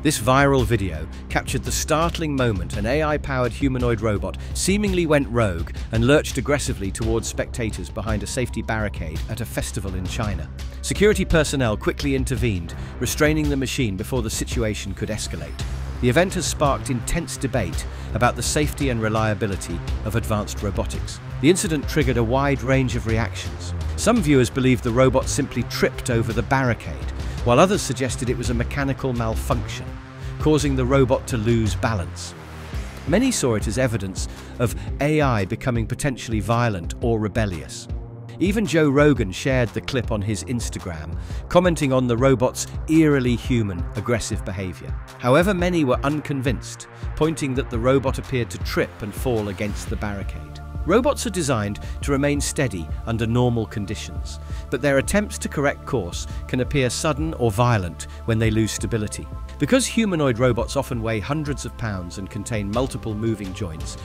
This viral video captured the startling moment an AI-powered humanoid robot seemingly went rogue and lurched aggressively towards spectators behind a safety barricade at a festival in China. Security personnel quickly intervened, restraining the machine before the situation could escalate. The event has sparked intense debate about the safety and reliability of advanced robotics. The incident triggered a wide range of reactions. Some viewers believe the robot simply tripped over the barricade, while others suggested it was a mechanical malfunction, causing the robot to lose balance. Many saw it as evidence of AI becoming potentially violent or rebellious. Even Joe Rogan shared the clip on his Instagram, commenting on the robot's eerily human, aggressive behavior. However, many were unconvinced, pointing that the robot appeared to trip and fall against the barricade. Robots are designed to remain steady under normal conditions, but their attempts to correct course can appear sudden or violent when they lose stability. Because humanoid robots often weigh hundreds of pounds and contain multiple moving joints,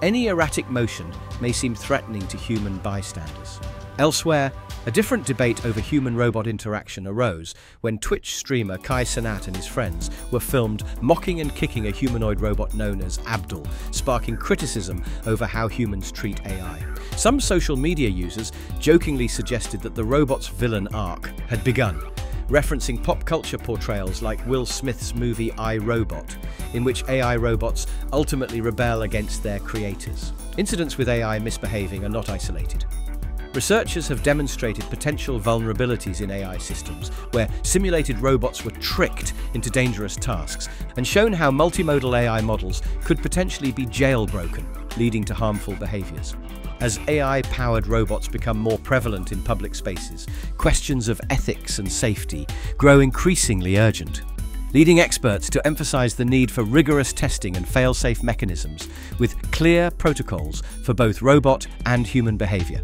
any erratic motion may seem threatening to human bystanders. Elsewhere, a different debate over human-robot interaction arose when Twitch streamer Kai Cenat and his friends were filmed mocking and kicking a humanoid robot known as Abdul, sparking criticism over how humans treat AI. Some social media users jokingly suggested that the robot's villain arc had begun, referencing pop culture portrayals like Will Smith's movie I, Robot, in which AI robots ultimately rebel against their creators. Incidents with AI misbehaving are not isolated. Researchers have demonstrated potential vulnerabilities in AI systems where simulated robots were tricked into dangerous tasks and shown how multimodal AI models could potentially be jailbroken, leading to harmful behaviors. As AI-powered robots become more prevalent in public spaces, questions of ethics and safety grow increasingly urgent leading experts to emphasize the need for rigorous testing and fail-safe mechanisms with clear protocols for both robot and human behavior.